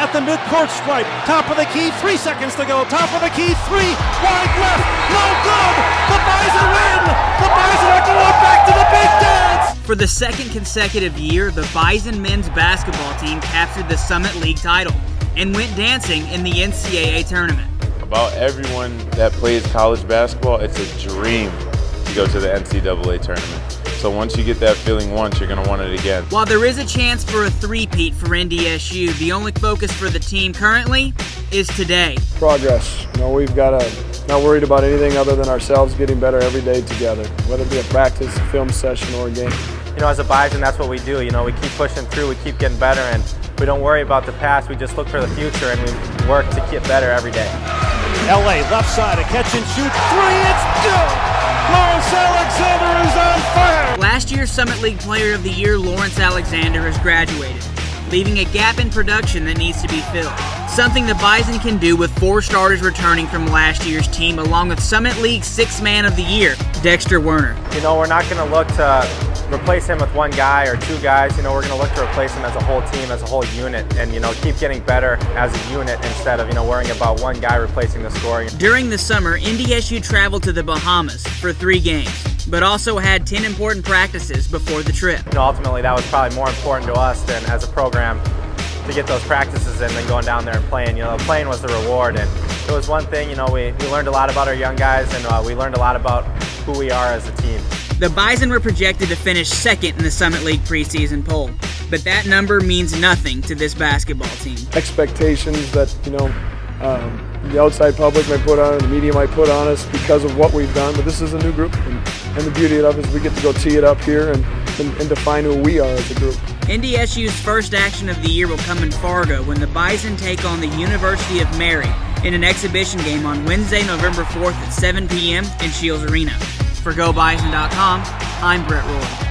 at the midcourt stripe. Top of the key, three seconds to go. Top of the key, three, wide left, no good. The Bison win. The Bison are going back to the big dance. For the second consecutive year, the Bison men's basketball team captured the Summit League title and went dancing in the NCAA tournament. About everyone that plays college basketball, it's a dream to go to the NCAA tournament. So once you get that feeling once, you're going to want it again. While there is a chance for a three-peat for NDSU, the only focus for the team currently is today. Progress. You know, we've got to not worried about anything other than ourselves getting better every day together, whether it be a practice, a film session, or a game. You know, as a Bison, that's what we do. You know, we keep pushing through, we keep getting better, and we don't worry about the past. We just look for the future, and we work to get better every day. LA left side, a catch and shoot three. It's good. Lawrence Alexander is on fire! Last year's Summit League Player of the Year, Lawrence Alexander, has graduated, leaving a gap in production that needs to be filled. Something the Bison can do with four starters returning from last year's team, along with Summit League Sixth Man of the Year, Dexter Werner. You know, we're not going to look to replace him with one guy or two guys. You know, we're going to look to replace him as a whole team, as a whole unit, and you know, keep getting better as a unit instead of you know worrying about one guy replacing the scoring. During the summer, NDSU traveled to the Bahamas for three games, but also had 10 important practices before the trip. You know, ultimately, that was probably more important to us than as a program to get those practices in than going down there and playing. You know, playing was the reward, and it was one thing. You know, we, we learned a lot about our young guys, and uh, we learned a lot about who we are as a team. The Bison were projected to finish second in the Summit League preseason poll, but that number means nothing to this basketball team. Expectations that, you know, um, the outside public might put on, the media might put on us because of what we've done, but this is a new group, and, and the beauty of it is we get to go tee it up here and, and, and define who we are as a group. NDSU's first action of the year will come in Fargo when the Bison take on the University of Mary in an exhibition game on Wednesday, November 4th at 7 p.m. in Scheels Arena. For GoBison.com, I'm Brett Roy.